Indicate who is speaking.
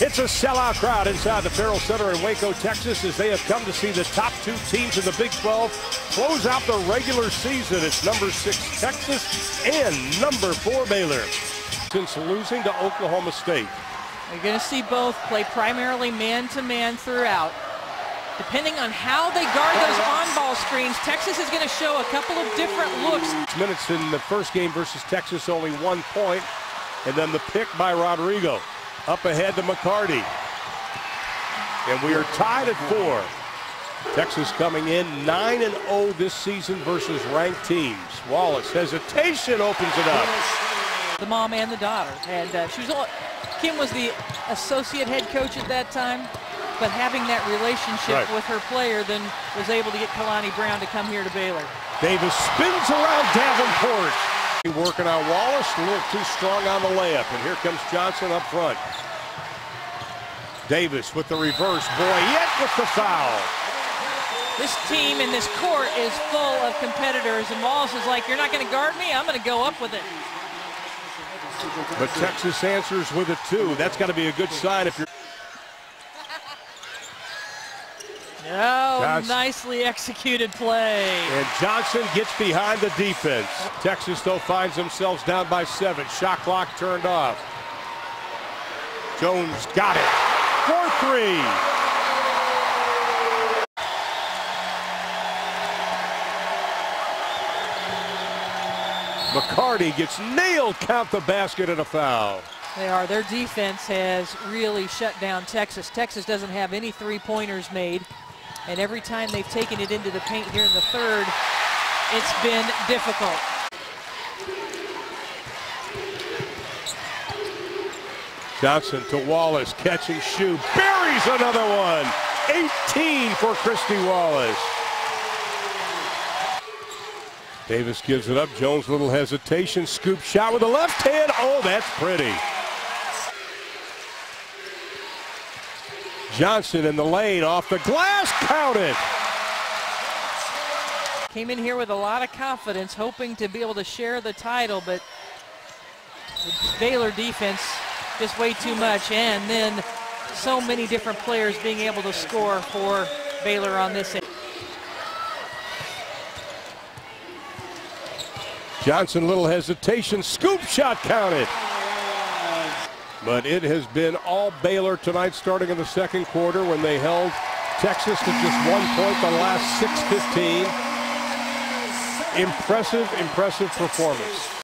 Speaker 1: It's a sellout crowd inside the Ferrell Center in Waco, Texas, as they have come to see the top two teams in the Big 12 close out the regular season. It's number six Texas and number four Baylor. Since losing to Oklahoma State.
Speaker 2: You're going to see both play primarily man-to-man -man throughout. Depending on how they guard those on-ball screens, Texas is going to show a couple of different looks.
Speaker 1: Minutes in the first game versus Texas, only one point, and then the pick by Rodrigo. Up ahead to McCarty. And we are tied at four. Texas coming in 9 and 0 this season versus ranked teams. Wallace hesitation opens it up.
Speaker 2: The mom and the daughter, and uh, she was all, Kim was the associate head coach at that time, but having that relationship right. with her player then was able to get Kalani Brown to come here to Baylor.
Speaker 1: Davis spins around Davenport. Working on Wallace, a little too strong on the layup, and here comes Johnson up front. Davis with the reverse, Boyette with the foul.
Speaker 2: This team in this court is full of competitors, and Wallace is like, you're not going to guard me? I'm going to go up with it.
Speaker 1: But Texas answers with a two. That's got to be a good sign if you're.
Speaker 2: Oh, Johnson. nicely executed play.
Speaker 1: And Johnson gets behind the defense. Texas, though, finds themselves down by seven. Shot clock turned off. Jones got it. 4-3. McCarty gets nailed, count the basket and a foul.
Speaker 2: They are. Their defense has really shut down Texas. Texas doesn't have any three-pointers made. And every time they've taken it into the paint here in the third, it's been difficult.
Speaker 1: Johnson to Wallace, catching shoe, buries another one. 18 for Kristy Wallace. Davis gives it up. Jones, little hesitation. Scoop shot with the left hand. Oh, that's pretty. Johnson in the lane off the glass. Counted.
Speaker 2: Came in here with a lot of confidence, hoping to be able to share the title, but the Baylor defense just way too much. And then so many different players being able to score for Baylor on this end.
Speaker 1: Johnson, little hesitation, scoop shot counted. But it has been all Baylor tonight, starting in the second quarter when they held Texas to just one point the last 6-15. Impressive, impressive performance.